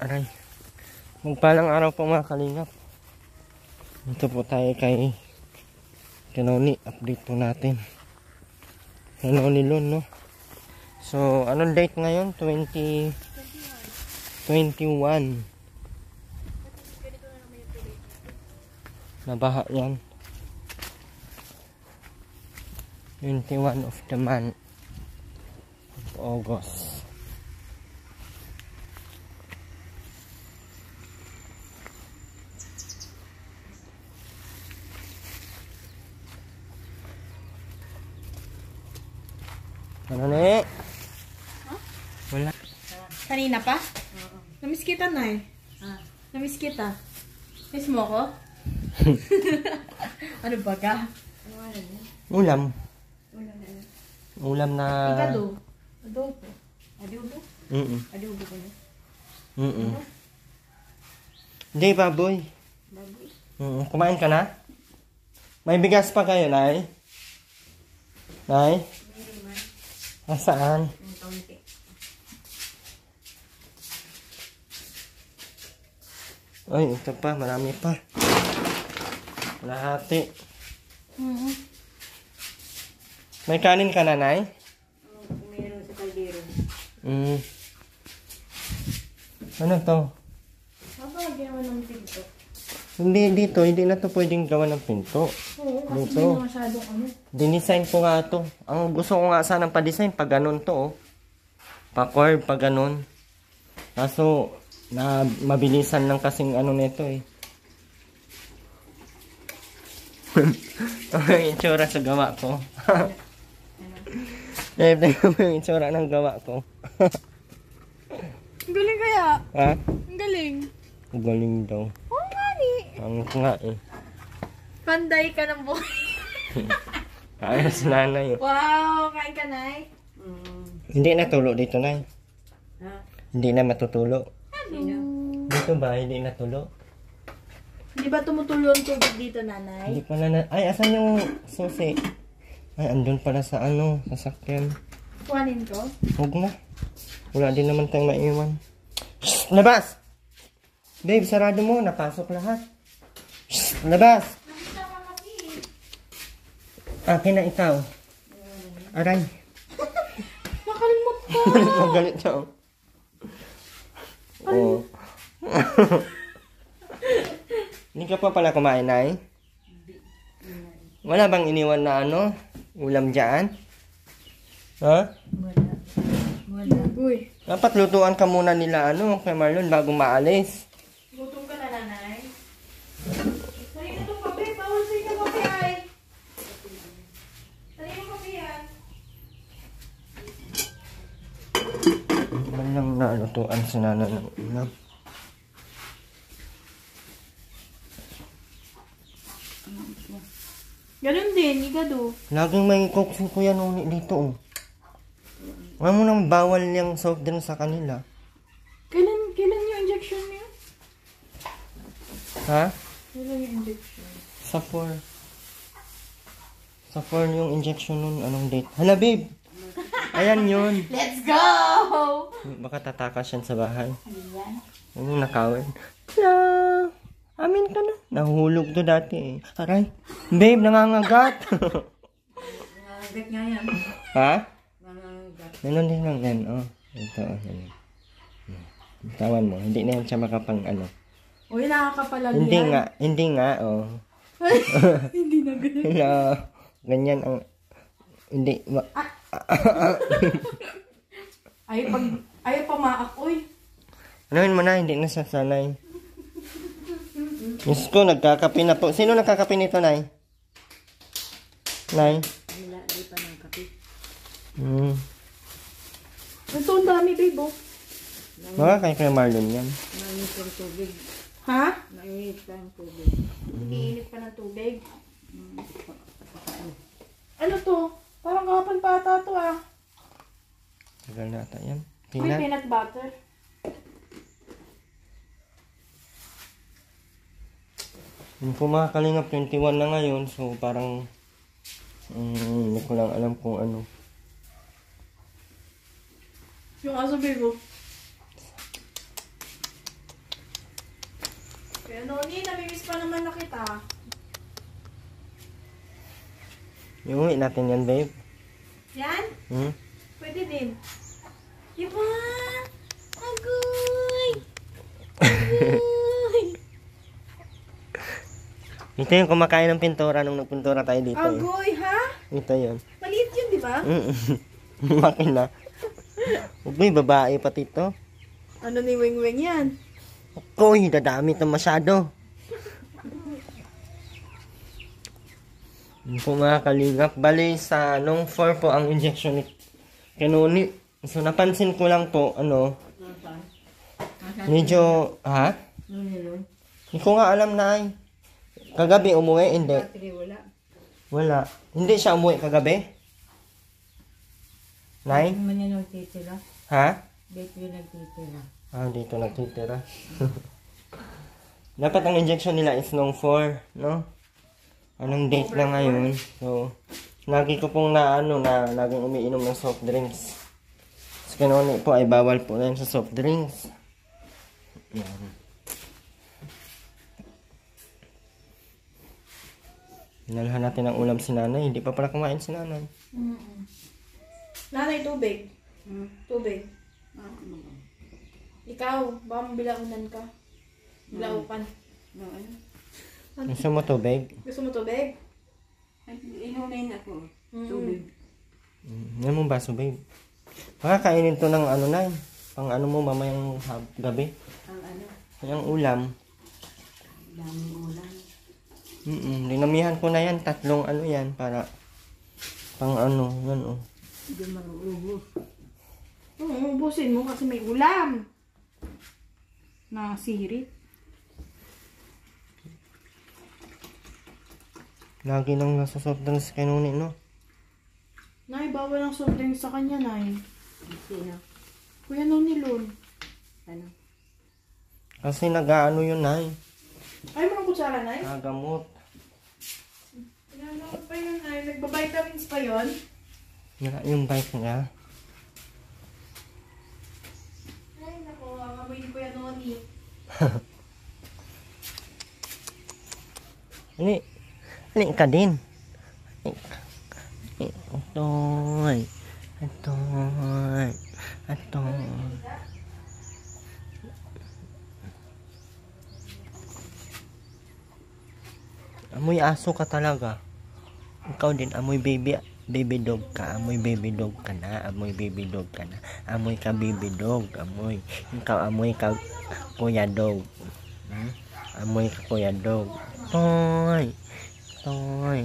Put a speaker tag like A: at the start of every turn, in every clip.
A: Aray. Magpalang araw po mga kalingap. Dito po tayo kay Kanoni. Update po natin. Kanoni Lon, no? So, anong date ngayon? 20... 21. Nabaha yan. 21 of the month of August. Ano na Wala.
B: Kanina pa? Namiss kita, Nay. Namiss kita. Miss mo ako? ano ba ka?
A: Ulam. Ulam na...
B: Igado. Adobo. Adobo?
A: Mm-mm.
B: Adobo ko na.
A: Mm-mm. Hindi, baboy.
B: Baboy.
A: Mm, kumain ka na? May bigas pa kayo, Nay? Nay? Nasaan? Ay, ito pa. Marami pa. Lahati.
B: Mm-hmm.
A: May kanin ka na, Nay?
B: Meron sa kaldero.
A: Mm. Ano to?
B: Baka ginawa ng pinto.
A: Hindi dito. Hindi na to pwedeng gawa ng pinto.
B: Oo, kasi
A: Dito.
B: hindi na masyadong ano.
A: Dinesign ko nga to. Ang gusto ko nga sanang pa-design pag ganun to, oh. Pa-curve, pag ganun. Kaso, na mabilisan lang kasing ano nito eh. Ano yung itsura sa gawa ko? Eh, tingnan mo yung itsura ng gawa ko.
B: Ang galing kaya.
A: ha?
B: Ang galing.
A: Ang Galing daw.
B: Oo nga ni.
A: Ang nga eh.
B: Panday ka ng buhay.
A: Ayos nanay.
B: wow, kain ka, Nay.
A: Hindi natulo dito, nay.
B: Ha?
A: Hindi na matutulo.
B: Ano?
A: Dito ba? Hindi natulo.
B: Hindi ba tumutulo ang tubig dito, Nanay?
A: Hindi pala na... Ay, asan yung susi? Ay, andun pala sa ano, sasakyan.
B: Kuhanin ko.
A: Huwag na. Wala din naman tayong maiwan. Shh! Labas! Babe, sarado mo. Napasok lahat. Shh! Labas! Akin na ikaw. Aray.
B: Makalimot ka.
A: Magalit siya. oh. Oo. Hindi ka pa pala kumain, Nay? Wala bang iniwan na ano? Ulam dyan? Ha?
B: Wala. Wala. Uy.
A: Dapat lutuan ka muna nila ano, kay Marlon bago maalis.
B: Gutom ka na, Nanay. Sali na itong kape. Bawal sa'yo na kape, ay. Sali yung kape, yan.
A: Man lang nalutuan si nana ng ulam.
B: Ganun din, igado.
A: Laging may coke si Kuya Nuni dito oh. Wala mo nang bawal yung soft drink sa kanila.
B: Kailan, kailan yung injection niyo?
A: Ha?
B: Kailan yung injection?
A: Sa 4. Sa 4 yung injection nun. Anong date? Hala babe! Ayan yun.
B: Let's go!
A: Baka tatakas yan sa bahay.
B: Ayan.
A: Ano nakawin? Hello! Amin ka na. Nahuhulog to dati eh. Aray. Babe, nangangagat.
B: Nagagat nga yan.
A: ha?
B: Nagagat.
A: Meron din lang yan. Oh. Ito. Oh, yan. Hmm. Tawan mo. Hindi na yan siya makapang ano.
B: Uy, nakakapalag
A: Hindi
B: yan.
A: nga. Hindi nga. Oh.
B: Hindi na ganun.
A: Hello. Ganyan ang... Hindi. Ma-
B: Ay, pag, ay, pamaak, uy.
A: Anuhin mo na. Hindi na sasanay. Diyos ko, nagkakape na po. Sino nagkakape nito, Nay? Nay?
B: Wala, di pa ng kape.
A: Hmm.
B: Ito, ang dami, babe, oh.
A: Mga kay Kuya Marlon yan.
B: Mainit ang tubig. Ha? Mainit pa ang tubig. Iinit pa ng tubig? Ano to? Parang kahapon pa ata to ah.
A: Tagal na ata yan.
B: May
A: Peanut.
B: peanut butter.
A: Yung po mga kalingap, 21 na ngayon. So, parang... Um, hindi ko lang alam kung ano.
B: Yung aso, babe, oh. Kuya Noni, namimiss pa naman na kita.
A: Iuwi natin yan, babe.
B: Yan?
A: Hmm?
B: Pwede din. Diba? Agoy! Agoy!
A: Ito yung kumakain ng pintura nung nagpintura tayo dito. Eh.
B: Agoy, ha?
A: Ito yun.
B: Maliit yun, di ba?
A: Mm Makina. Uy, babae pati to.
B: Ano ni Wing Wing yan?
A: Uy, dadami to masyado. Po mga kalingap. Bali sa nung 4 po ang injection ni Kanuni. So napansin ko lang po, ano, medyo, ha? Hindi ko nga alam na ay. Kagabi umuwi, hindi.
B: wala.
A: Wala. Hindi siya umuwi kagabi? Nay? Ha?
C: Dito yung nagtitira.
A: Ah, dito nagtitira. Dapat ang injection nila is nung 4, no? Anong date na ngayon? So, lagi ko pong na, ano, na, laging umiinom ng soft drinks. So, kanoni po ay bawal po na yun sa soft drinks. Yan. Inalhan natin ang ulam si nanay. Hindi pa pala kumain si nanay.
B: Nanay, tubig. Tubig. Ikaw, baka mabilaunan ka. Bilaupan.
A: Gusto mo tubig?
B: Gusto mo tubig?
C: Inumin ako.
B: Mm.
C: Tubig.
A: Mm, yan mong baso, babe. Baka kainin to ng ano na, pang ano mo mamayang hab- gabi.
C: Ang ano,
A: Yung ulam.
C: daming ulam.
A: Mm dinamihan ko na yan, tatlong ano yan, para pang ano, yan oh.
C: Hindi maruubos.
B: Oo, ubusin mo kasi may ulam. Na
A: Lagi nang nasa soft drinks kay Nuni, no?
B: Nay, bawal ang soft drink sa kanya, Nay.
C: Sino?
B: Kuya Nonilon.
C: Ano?
A: Kasi nag-ano yun, nay.
B: Ay, mga kutsara, Nay.
A: Nagamot.
B: Pinanood pa yun, Nay. Nagbabitamins pa yun.
A: Wala yung bike niya.
B: Ay, naku, ang amoy ni Kuya Noni.
A: Ini, ini cả din. tôi tôi tôi Amoy aso ka talaga. Ikaw din, amoy baby, baby dog ka. Amoy baby dog ka na. Amoy baby dog ka na. Amoy ka baby dog. Amoy. Ikaw amoy ka kuya dog. Hmm? Amoy ka kuya dog. Toy. Toy.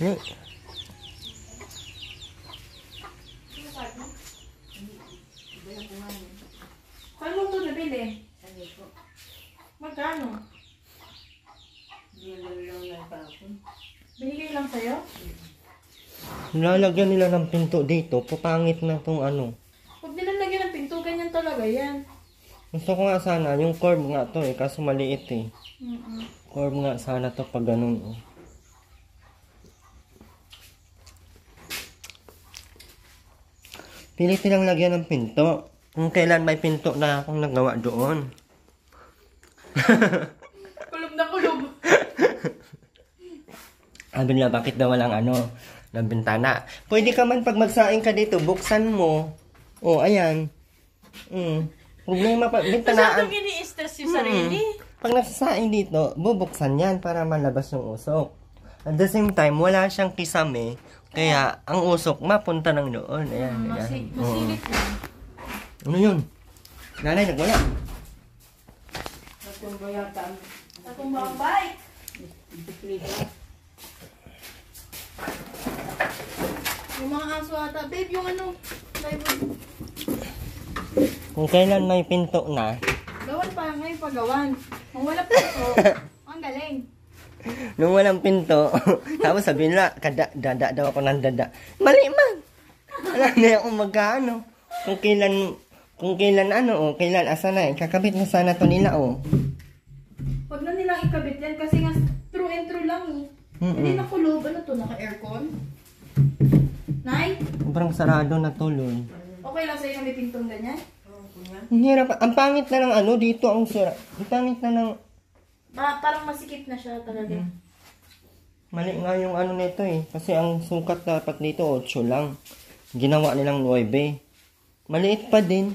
A: Ni,
B: Saan mo ito nabili? Magkano? Binigay lang sa'yo?
A: lalagyan nila ng pinto dito. Papangit na tong ano.
B: Huwag nilang lagyan ng pinto, ganyan talaga yan.
A: Gusto ko nga sana, yung curve nga to eh, kaso maliit eh.
B: Mm-mm.
A: Curve nga sana to pag ganun oh. Pilit nilang lagyan ng pinto. Kung kailan may pinto na akong nagawa doon.
B: Kulob na kulob.
A: Sabi nila, bakit daw walang ano, ng bintana? Pwede ka man pag magsaing ka dito, buksan mo. Oh, ayan. Mm. Problema pa, bintanaan.
B: Masyadong ini-stress yung sarili.
A: Pag nagsasaing dito, bubuksan yan para malabas yung usok. At the same time, wala siyang kisame. Kaya, ang usok mapunta ng doon. Ayan, ayan.
B: Masi
A: Oo.
B: masilit lang.
A: Ano yun? Nanay, nagwala.
B: Atong mga bike. Yung mga aso ata. Babe, yung ano, plywood.
A: Kung kailan may pinto na,
B: Gawan pa ngayon pagawan. Kung wala pa ito, ang galing.
A: nung walang pinto, tapos sabihin nila, kada, dada daw ako ng dada. Mali man! Alam na yung magkano. Kung kailan, kung kailan ano, oh, kailan, asa na, eh, kakabit na sana to nila, oh.
B: Huwag na nilang ikabit yan kasi nga true and true lang eh.
A: Mm-mm.
B: Hindi nakulob. Ano to? Naka-aircon? Nay?
A: Sobrang sarado na tuloy.
B: Okay lang sa'yo na may pintong ganyan?
A: Ang hirap. Ang pangit na ng ano, dito ang sira. Ang pangit na ng...
B: Pa- parang masikip na siya talaga.
A: Mali nga yung ano nito eh. Kasi ang sukat dapat dito, 8 lang. Ginawa nilang 9. Maliit pa din.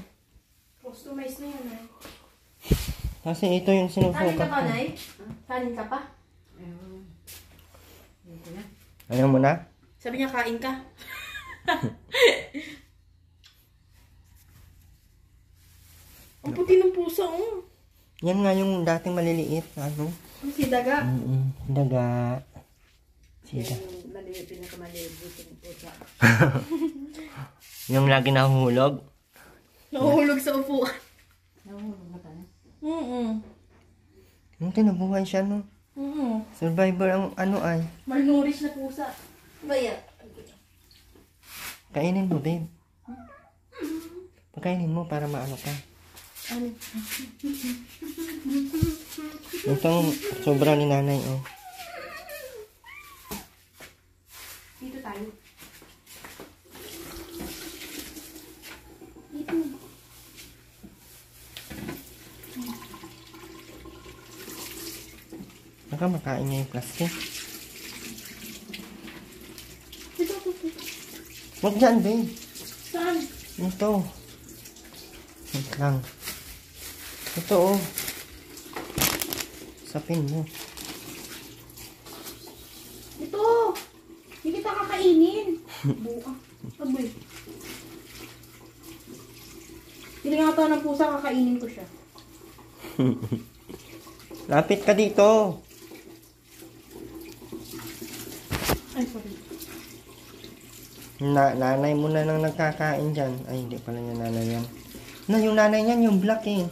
B: Customize na yun, Nay.
A: Kasi ito yung
B: Kanin ka
A: sinusukat
B: pa,
A: ko.
B: Nay? Kanin ka pa?
C: Ayun.
A: Ayaw mo na?
B: Sabi niya, kain ka. Ang puti ng pusa, oh.
A: Yan nga yung dating maliliit. Ano?
B: Ang si Daga.
A: Mm Daga. Sida.
C: Yung maliit, pinakamaliit dito ng pusa.
A: Yung lagi nahuhulog.
B: Nahuhulog sa upuan.
C: Nahulog na ka na.
B: Mm-mm.
A: Yung siya, no?
B: Mm-mm.
A: Survivor ang ano ay.
B: Malnourished na pusa. Baya.
A: Kainin mo, babe. Pagkainin mo para maano ka. Itong sobra ni nanay, oh.
B: Dito tayo. Dito.
A: Baka makain niya yung plastic.
B: Dito, dito.
A: Huwag dyan, babe.
B: Saan?
A: Ito. Wait lang. Ito, oh. Sapin mo.
B: Ito! Hindi kita kakainin. Buka. Aboy. Hindi nga ito ng pusa, kakainin ko siya.
A: Lapit ka dito.
B: Ay, sorry.
A: Na nanay mo na nang nagkakain dyan. Ay, hindi pala yung nanay yan. Na, yung nanay niyan, yung black eh.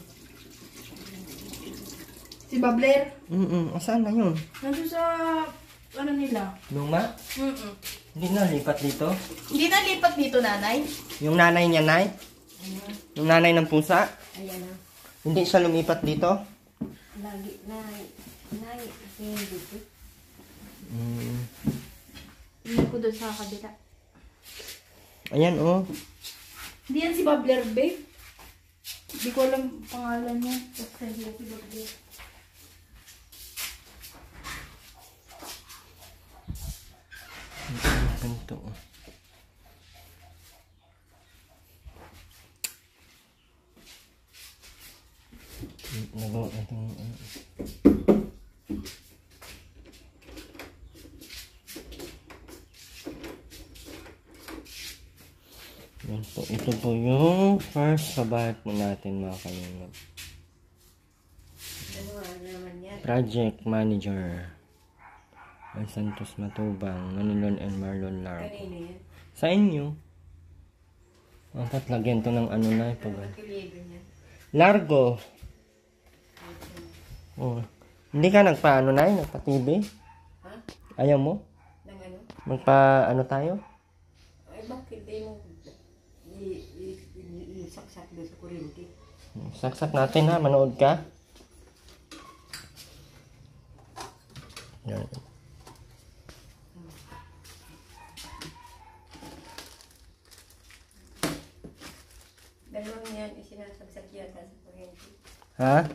B: Si Babler,
A: Mm-mm. Saan na yun?
B: nandun sa, ano nila?
A: Luma?
B: Mm-mm.
A: Hindi na lipat dito.
B: Hindi na lipat dito, nanay.
A: Yung nanay niya, nay? Yung nanay ng pusa?
C: Ayan na.
A: Hindi siya lumipat dito?
C: Lagi na. Na. Ayan dito.
A: Mm.
B: Hindi ko doon sa kabila.
A: Ayan, oh.
B: Hindi yan si Babler, babe. Hindi ko alam pangalan niya. Basta hindi si Babler.
A: Ganito, oh. Nagawa itong, ano. Yan po. Ito po yung first kabahat mo natin mga kalingap.
C: Ano?
A: Project Manager. Ay Santos Matubang, Manilon and Marlon
C: yan.
A: Sa inyo. Dapat lagyan to ng ano na pag
C: Kilibo niya.
A: Largo. Oh. Hindi ka nagpa-ano na nagpa-TV?
C: Ha?
A: Ayaw mo?
C: Nang ano?
A: Magpa ano tayo?
C: Ay, bakit di mo isaksak doon sa kurinti?
A: Saksak natin ha, manood ka. Yan.
C: Dalawang yan, isinasaksak yata sa kurinti.
A: Ha?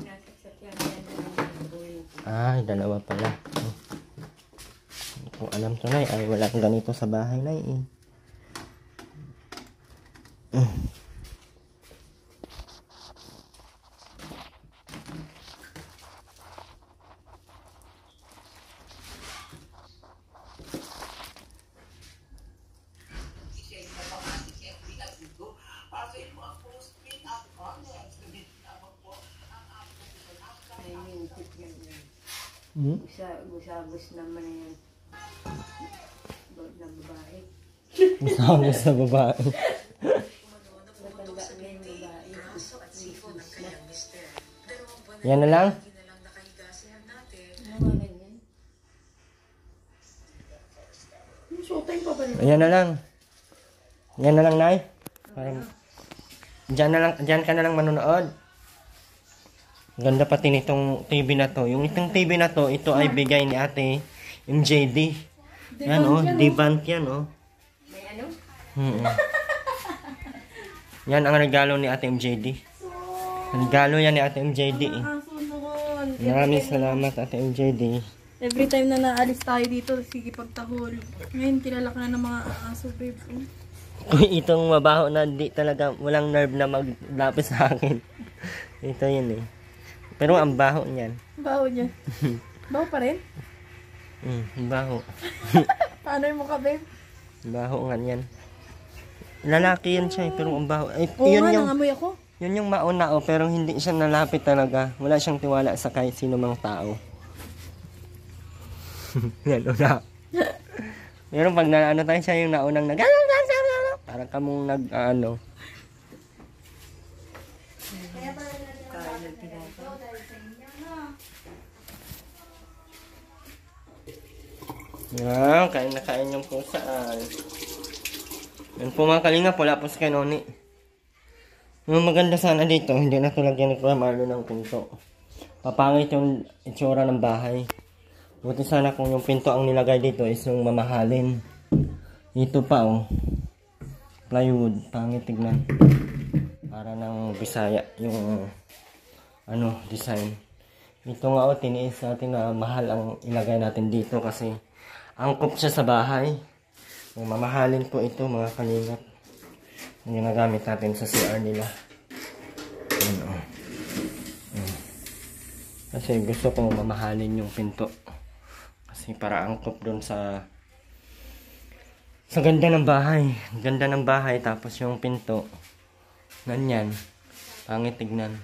C: Sinasaksak yata sa kurinti.
A: Ay, dalawa pala. Hmm. Hindi ko alam to, Nay. Ay, walang ganito sa bahay, Nay. Eh. Hmm.
C: Ay, mintik yan yan.
A: Hmm?
C: Gusa, gusagos naman na yan. Doon na babae.
A: Kasama sa babae. Yan na lang. Ayan na lang. Yan na lang, Nay. Parang, Diyan na lang, diyan ka na lang manonood. Ganda pati nitong TV na to. Yung itong TV na to, ito ay bigay ni ate MJD. Yan
B: yan, oh.
A: Divan yan oh. Hmm. Yan ang regalo ni Ate MJD. Regalo yan ni Ate MJD eh. Maraming salamat Ate MJD.
B: Every time na naalis tayo dito, sige pagtahol. Ngayon, kilala ka na ng mga aso, babe.
A: Kung itong mabaho na di talaga walang nerve na maglapis sa akin. Ito yun eh. Pero ang baho niyan.
B: Baho niya. Baho pa rin?
A: Mm, baho.
B: Paano yung mukha, babe?
A: Baho nga niyan. Lalaki yan siya eh, pero ang baho. Ay,
B: Oo
A: yun
B: nga,
A: yung,
B: nangamoy ako.
A: yun yung mauna oh, pero hindi siya nalapit talaga. Wala siyang tiwala sa kahit sino mang tao. yan, una. pero pag na, ano tayo siya yung naunang nag parang kamong nag ano.
C: Ng tinapay.
A: Yan, kain na kain yung pusa. ay. Yan po mga kalinga, wala po si Kanoni. Yung maganda sana dito, hindi na tulagyan ni Kuya Marlo ng pinto. Papangit yung itsura ng bahay. Buti sana kung yung pinto ang nilagay dito is yung mamahalin. Ito pa oh. Plywood, pangit tignan. Para ng Bisaya yung ano, design. Ito nga oh, tiniis natin na mahal ang ilagay natin dito kasi angkop siya sa bahay. Yung mamahalin po ito mga kalingap. Yung ginagamit natin sa CR nila. Yan oh. Kasi gusto kong mamahalin yung pinto. Kasi para angkop doon sa sa ganda ng bahay. Ganda ng bahay tapos yung pinto. Ganyan. Pangit tignan.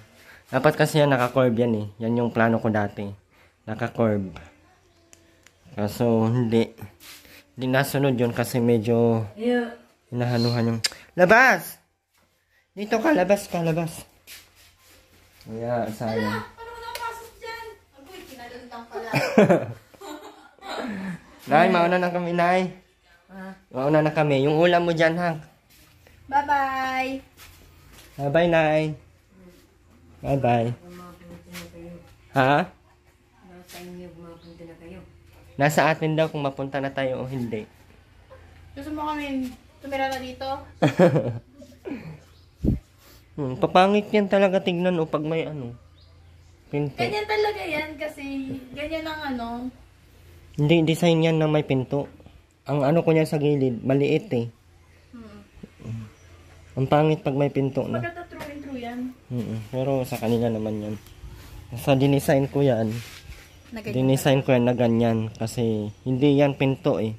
A: Dapat kasi yan naka-curve yan eh. Yan yung plano ko dati. Naka-curve. Kaso hindi. Hindi nasunod yun kasi medyo
C: Yeah.
A: hinahanuhan yung... Labas! Dito ka, labas ka, labas. Kaya, sayang.
B: Kinalantang pala.
A: Nay, mauna na kami, Nay.
C: Ah,
A: Mauna na kami. Yung ulam mo dyan, ha?
B: Bye-bye!
A: Bye-bye, Nay. Bye-bye. Ha?
C: Nasa inyo, mapunta na kayo.
A: Nasa atin daw kung mapunta na tayo o hindi.
B: Gusto mo kami tumira na dito?
A: Hmm, papangit yan talaga tignan o pag may ano. Pinto.
B: Ganyan talaga yan kasi ganyan ang ano.
A: Hindi, design yan na may pinto. Ang ano ko niyan sa gilid, maliit eh.
B: Hmm.
A: Ang pangit pag may pinto na.
B: Maganda true and true yan.
A: Mm Pero sa kanila naman yan. Sa dinesign ko yan, dinesign ko yan na ganyan. Kasi hindi yan pinto eh.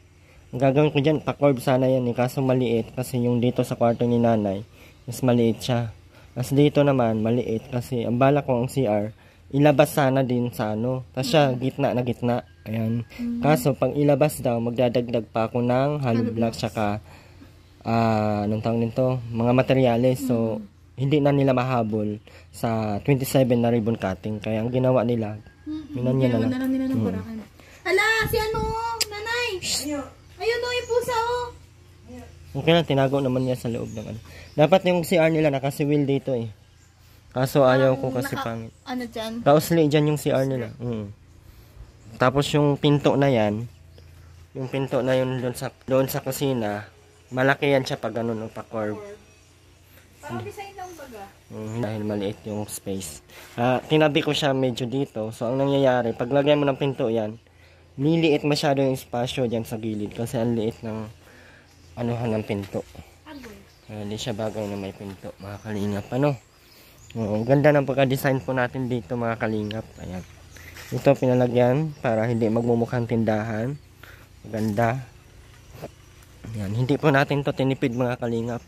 A: Ang gagawin ko dyan, pa-curve sana yan eh. Kaso maliit. Kasi yung dito sa kwarto ni nanay, is maliit siya. Tapos dito naman, maliit. Kasi ang bala ko ang CR, ilabas sana din sa ano. Tapos siya, gitna na gitna. Ayan. Kaso, pag ilabas daw, magdadagdag pa ako ng hollow block tsaka ah anong tawag nito? Mga materyales. So, hindi na nila mahabol sa 27 na ribbon cutting. Kaya ang ginawa nila, yun niya na lang.
B: na lang nila ng barakan. Hala, si ano? Nanay! Ayun o, yung pusa oh.
A: Okay lang, tinago naman niya sa loob ng ano. Dapat yung CR nila nakasiwil dito eh. Kaso ayaw ko kasi
B: naka-
A: pangit.
B: Ano dyan?
A: Kausli dyan yung CR nila. Mm. Tapos yung pinto na yan, yung pinto na yun doon sa, doon sa kusina, malaki yan siya pag ganun, no, pa curve.
B: Parang design lang baga.
A: Mm, dahil maliit yung space. Ah, tinabi ko siya medyo dito. So, ang nangyayari, pag lagyan mo ng pinto yan, niliit masyado yung espasyo dyan sa gilid kasi ang liit ng anuhan ng pinto. Kaya hindi siya bagay na may pinto, mga kalingap. Ano? Oo, ganda ng pagka-design po natin dito, mga kalingap. Ayan. Ito pinalagyan para hindi magmumukhang tindahan. Maganda. Ayan. Hindi po natin to tinipid, mga kalingap.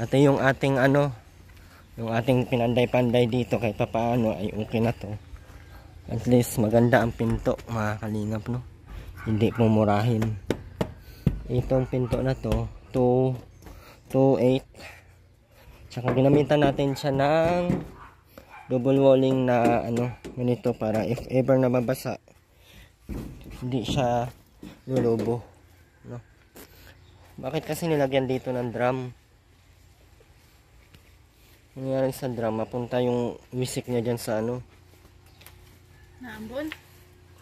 A: Pati yung ating ano, yung ating pinanday-panday dito kahit papaano ay okay na to. At least maganda ang pinto, mga kalingap, no? Hindi pumurahin. Itong pinto na to, 2 2.8 Tsaka ginamitan natin siya ng double walling na ano, ganito para if ever na mabasa, hindi siya lulubo. No? Bakit kasi nilagyan dito ng drum? Nangyari sa drum, mapunta yung wisik niya dyan sa ano.
B: Naambon?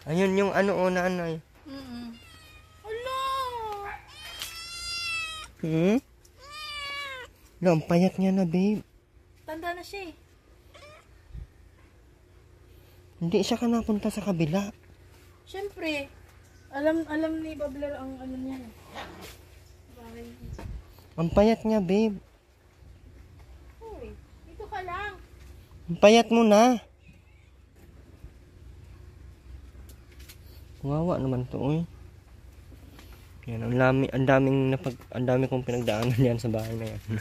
A: Ayun yung ano o nanay.
B: Mm Hala!
A: Hmm? Lo, ang payat niya na, babe.
B: Tanda na siya eh.
A: Hindi siya ka napunta sa kabila.
B: Siyempre, alam alam ni Babler ang ano niya. eh.
A: Ang payat niya, babe.
B: Uy, dito ka lang.
A: Ang payat mo na. Wawa naman to, uy. Yan, ang dami, ang daming napag, ang dami kong pinagdaanan yan sa bahay na yan.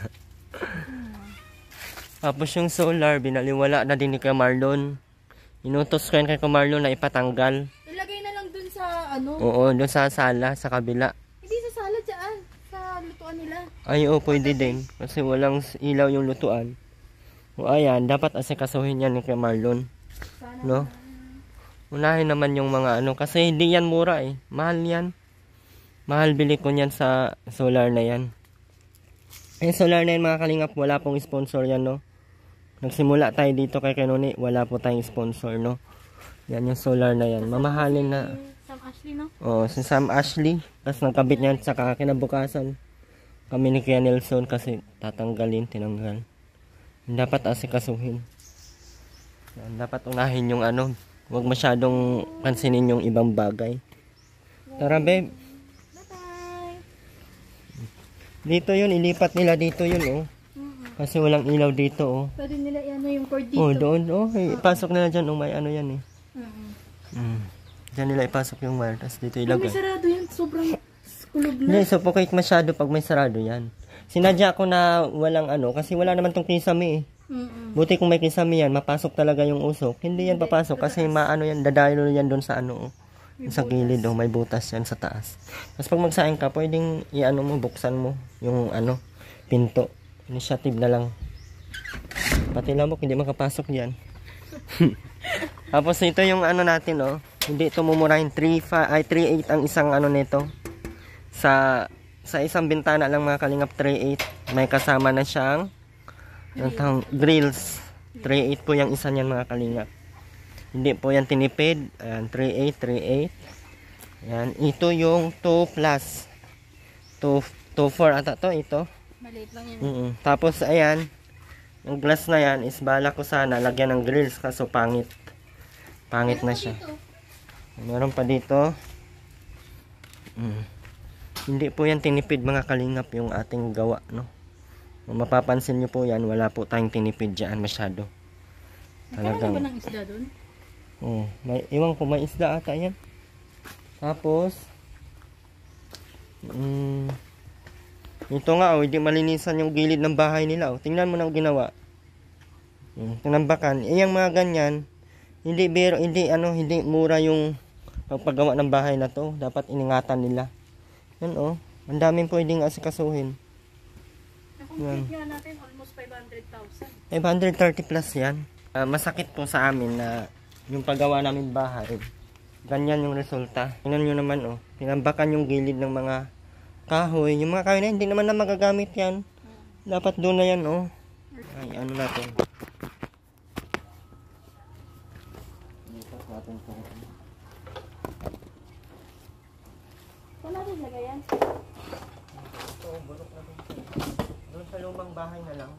A: Tapos yung solar, binaliwala na din ni Kuya Marlon. Inutos ko yan kay Kuya Marlon na ipatanggal.
B: Ilagay na lang dun sa ano.
A: Oo, doon sa sala, sa kabila.
B: Hindi sa sala dyan. Sa lutuan nila.
A: Ay, oo, pwede din. Kasi walang ilaw yung lutuan. O ayan, dapat asikasuhin yan ni Kuya Marlon. No? Unahin naman yung mga ano. Kasi hindi yan mura eh. Mahal yan. Mahal bili ko yan sa solar na yan. Eh, solar na yan mga kalingap. Wala pong sponsor yan, no? Nagsimula tayo dito kay Kanoni. Wala po tayong sponsor, no? Yan yung solar na yan. Mamahalin na.
B: Sam Ashley, no?
A: Oh, si Sam Ashley. Tapos nagkabit niyan sa kinabukasan. Kami ni Kuya Nelson kasi tatanggalin, tinanggal. Dapat asikasuhin. Dapat unahin yung ano. Huwag masyadong pansinin yung ibang bagay. Tara, babe.
B: Bye-bye.
A: Dito yun, ilipat nila dito yun, oh. Kasi walang ilaw dito, oh.
B: Pwede nila ano yung cord dito.
A: Oh, doon, oh. Ipasok nila dyan, oh. May ano yan, eh. Mm. Diyan nila ipasok yung wire, tapos dito
B: Pag may
A: ilagay.
B: sarado yan, sobrang kulob na.
A: Hindi, suffocate masyado pag may sarado yan. Sinadya ko na walang ano, kasi wala naman tong kisame eh.
B: Mm-mm.
A: Buti kung may kisame yan, mapasok talaga yung usok. Hindi yan papasok kasi maano yan, dadalo yan doon sa ano, oh. sa gilid, oh, may butas yan sa taas. Tapos pag magsaing ka, pwedeng i-ano mo, buksan mo yung ano, pinto. Initiative na lang. Pati lamok, hindi makapasok yan. Tapos ito yung ano natin, oh. Hindi ito mumurahin. 3, ay 3.8 ang isang ano nito. Sa sa isang bintana lang mga kalingap 3.8. May kasama na siyang yung tawag, grills. 3.8 po yung isa niyan mga kalingap. Hindi po yan tinipid. Ayan, 3.8, 3.8. Ayan, ito yung 2 plus. 2, 2, 4 ata to, ito.
B: Maliit lang yan.
A: Mm Tapos, ayan, yung glass na yan is bala ko sana lagyan ng grills kaso pangit. Pangit na siya. Meron pa dito. Mm. Hindi po yan tinipid mga kalingap yung ating gawa, no? Kung mapapansin nyo po yan, wala po tayong tinipid dyan masyado. Talagang-
B: ba ng isda doon?
A: Oh, may iwan ko may isda ata yan. Tapos mm, ito nga oh, hindi malinisan yung gilid ng bahay nila oh. Tingnan mo na ginawa. Mm, tinambakan. Eh, yung mga ganyan, hindi biro, hindi ano, hindi mura yung pagpagawa ng bahay na to. Dapat iningatan nila. Yan oh. Ang daming pwedeng asikasuhin.
B: Na-complete nga natin almost 500,000.
A: 530 plus yan. Ah, masakit po sa amin na yung paggawa namin bahay. Ganyan yung resulta. Tingnan nyo naman oh. Pinambakan yung gilid ng mga kahoy. Yung mga kahoy na hindi naman na magagamit yan. Dapat doon na yan oh. Ay, ano natin. Lipat natin to.
B: Saan natin lagay yan?
A: Ito, bulok natin. Doon sa lumang bahay na lang.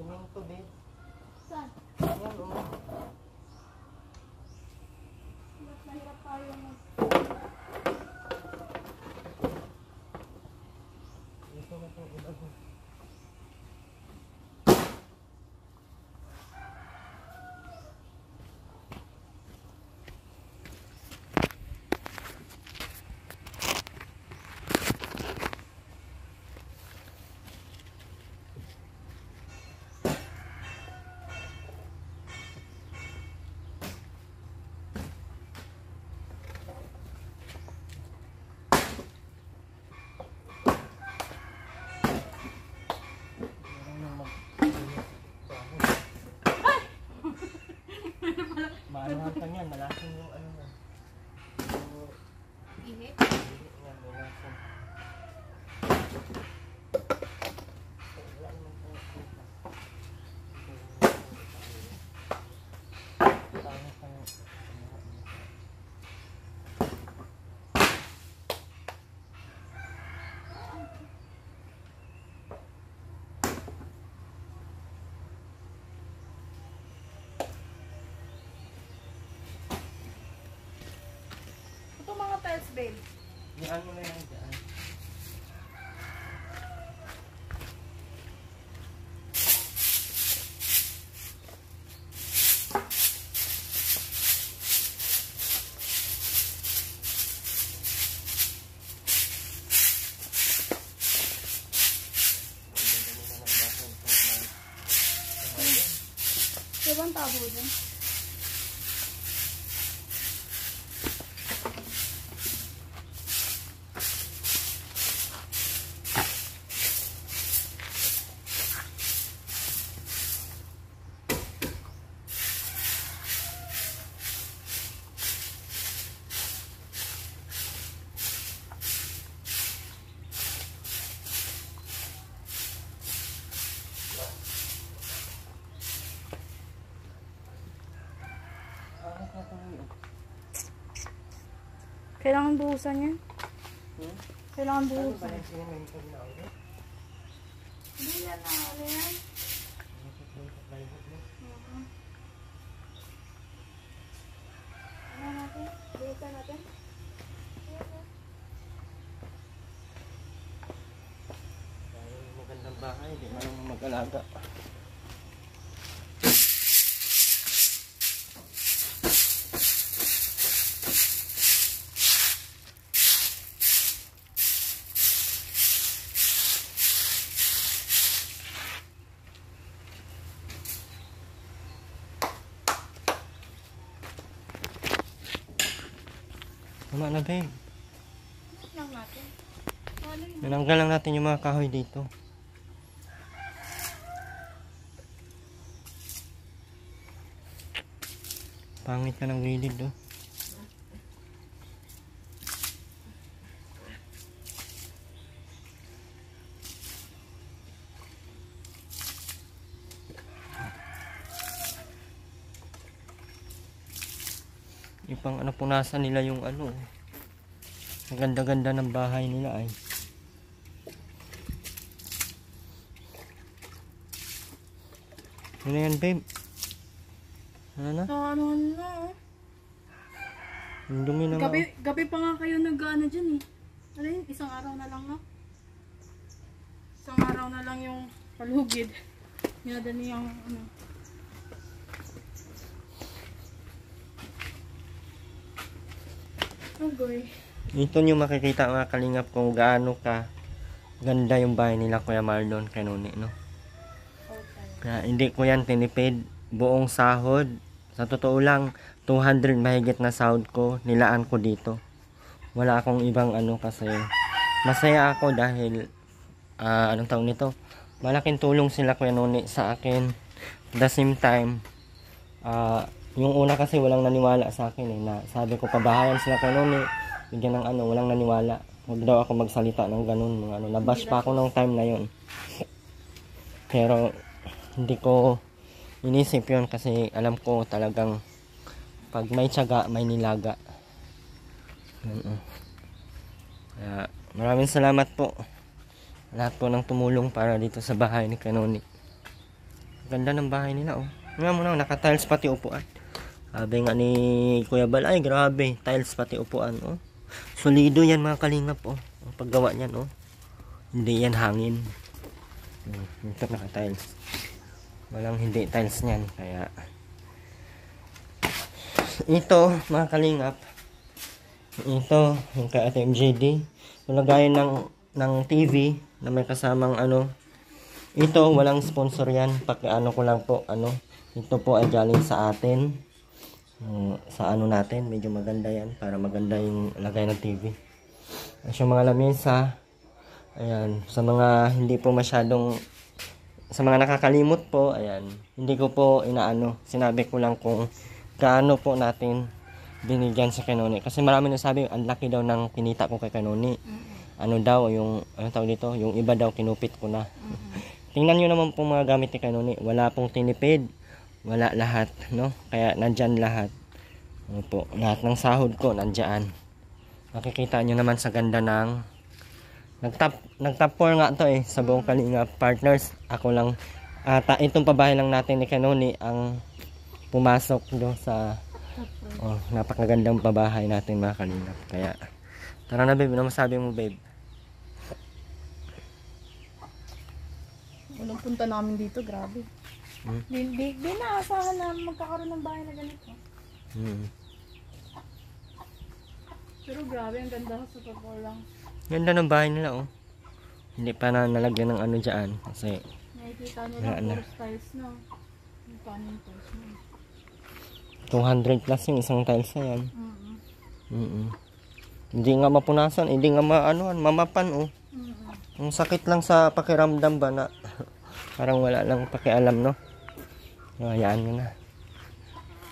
A: Huminto, babe. Saan? Ayan, oh. Paanahan yan, malaking yung ano mo. Yung
B: Ihe.
A: hindi nga, malaking. Wala naman po kita. Paano pa yung-
B: Ito mga tiles, babe.
A: Yan mo na yan dyan.
B: Diba ang tabo dyan? Kailangan buhusan yan.
A: Hmm?
B: Kailangan
A: Ano ba
B: buhusan.
A: yung sinimento na ulit?
B: Hindi yan na, ano yan? Ano natin? Buhusan natin?
A: Dahil magandang bahay, di marunong mag-alaga. Tama na, babe.
B: lang natin. Ano?
A: Nananggal lang natin yung mga kahoy dito. Pangit ka ng gilid, oh. Punasan nila yung ano. oh. Ang ganda-ganda ng bahay nila ay. Ano yan, babe? Ano na?
B: Ano na, oh.
A: Ang dumi na
B: Gabi, gabi pa nga kayo nag-ano dyan eh. Ano yun? Isang araw na lang, no? Isang araw na lang yung palugid. Yada niya yung ano. Agoy.
A: Ito yung makikita mga kalingap kung gaano ka ganda yung bahay nila Kuya Marlon kay Nuni, no?
B: Okay.
A: Kaya hindi ko yan tinipid buong sahod. Sa totoo lang, 200 mahigit na sahod ko, nilaan ko dito. Wala akong ibang ano kasi masaya ako dahil ah, anong taon nito? Malaking tulong sila Kuya Nuni sa akin. At the same time, ah, yung una kasi walang naniwala sa akin eh, na sabi ko pabahayan sila Kuya Nuni, bigyan ng ano, walang naniwala. Huwag daw ako magsalita ng ganun, mga ano, nabash pa ako ng time na yon. Pero hindi ko inisip yon kasi alam ko talagang pag may tiyaga, may nilaga. Kaya maraming salamat po. Lahat po ng tumulong para dito sa bahay ni Kanoni. Ganda ng bahay nila oh. Nga mo na, naka-tiles pati upuan. Sabi nga ni Kuya Bal, ay grabe, tiles pati upuan oh. Solido yan mga kalingap oh. Ang paggawa niyan oh. Hindi yan hangin. Hmm, Ito naka-tiles. Walang hindi tiles niyan. Kaya ito mga kalingap. Ito yung kay Ate MJD. Lagayan ng ng TV na may kasamang ano. Ito walang sponsor yan. Pakiano ko lang po ano. Ito po ay galing sa atin. Yung sa ano natin, medyo maganda yan para maganda yung lagay ng TV. At yung mga lamesa, ayan, sa mga hindi po masyadong sa mga nakakalimot po, ayan, hindi ko po inaano, sinabi ko lang kung gaano po natin binigyan sa Kanoni. Kasi marami nagsabi, ang laki daw ng kinita ko kay Kanoni. Ano daw, yung, ano tawag dito, yung iba daw kinupit ko na. Tingnan nyo naman po mga gamit ni Kanoni. Wala pong tinipid. Wala lahat, no? Kaya nandyan lahat. Po, lahat ng sahod ko nandyan. Makikita nyo naman sa ganda ng Nagtap, nagtap 4 nga to eh, sa buong Kalinga Partners. Ako lang, ata itong pabahay lang natin ni Kanoni ang pumasok do sa oh, napakagandang pabahay natin mga Kalinga. Kaya, tara na babe, ano masabi mo babe?
B: Unang punta namin dito, grabe.
A: Hmm?
B: Di, di, naasahan na magkakaroon ng bahay na ganito.
A: Hmm.
B: Pero grabe, ang ganda sa totoo lang.
A: Ganda ng bahay nila oh. Hindi pa na nalagyan ng ano dyan. Kasi,
B: Nakikita
A: Wala
B: lang
A: na.
B: puro styles na. Yung paano yung tiles mo.
A: 200 plus yung isang tiles na yan.
B: Mm-mm.
A: Mm Hindi nga mapunasan, hindi nga maano, mamapan oh.
B: Mm-mm.
A: Ang sakit lang sa pakiramdam ba na parang wala lang pakialam, no? Hayaan nyo na.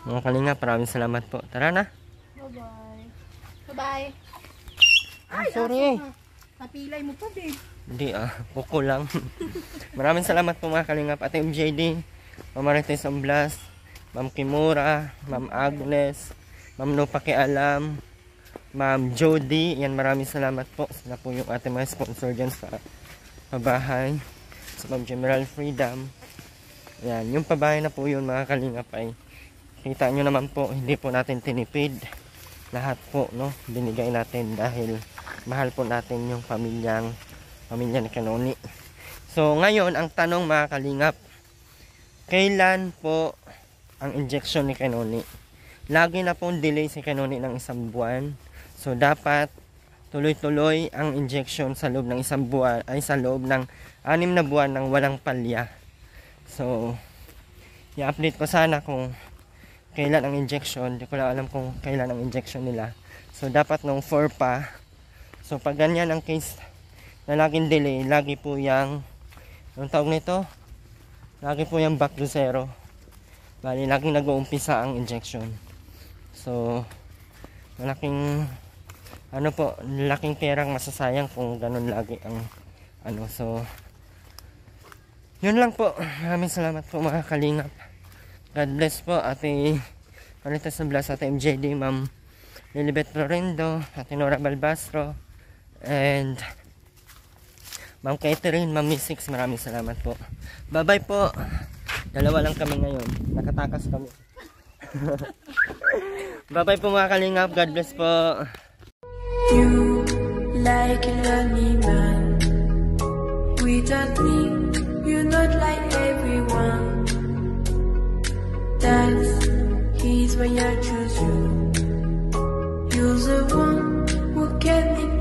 A: Mga kalinga, maraming salamat po. Tara na.
B: Bye-bye. Bye-bye.
A: Ay, sorry.
B: Napilay mo pa, babe.
A: Hindi ah, buko lang. maraming salamat po mga kalingap. Ate MJD, Ma'am Marites Amblas, Ma'am Kimura, Ma'am Agnes, Ma'am No Pakialam, Ma'am Jody. Yan, maraming salamat po. Sila po yung ating mga sponsor dyan sa pabahay. Sa Ma'am General Freedom. Yan, yung pabahay na po yun mga kalingap ay kita nyo naman po, hindi po natin tinipid. Lahat po, no, binigay natin dahil mahal po natin yung pamilyang pamilya ni Kanoni. So, ngayon, ang tanong mga kalingap, kailan po ang injection ni Kanoni? Lagi na pong delay si Kanoni ng isang buwan. So, dapat tuloy-tuloy ang injection sa loob ng isang buwan, ay sa loob ng anim na buwan ng walang palya. So, i-update ko sana kung kailan ang injection. Hindi ko lang alam kung kailan ang injection nila. So, dapat nung 4 pa. So, pag ganyan ang case na laging delay, lagi po yung, anong tawag nito? Lagi po yung back to zero. Bali, laging nag-uumpisa ang injection. So, malaking, ano po, laking perang masasayang kung ganun lagi ang, ano, so, yun lang po. Maraming salamat po mga kalingap. God bless po, ate Marites na Blas, ate MJD, ma'am Lilibet Florendo, ate Nora Balbastro, and Ma'am Catherine, Ma'am Miss Six, maraming salamat po. Bye-bye po. Dalawa lang kami ngayon. Nakatakas kami. Bye-bye po mga kalingap. God bless po.
D: You like an animal without me. That's he's my I choose you. You're the one who kept me.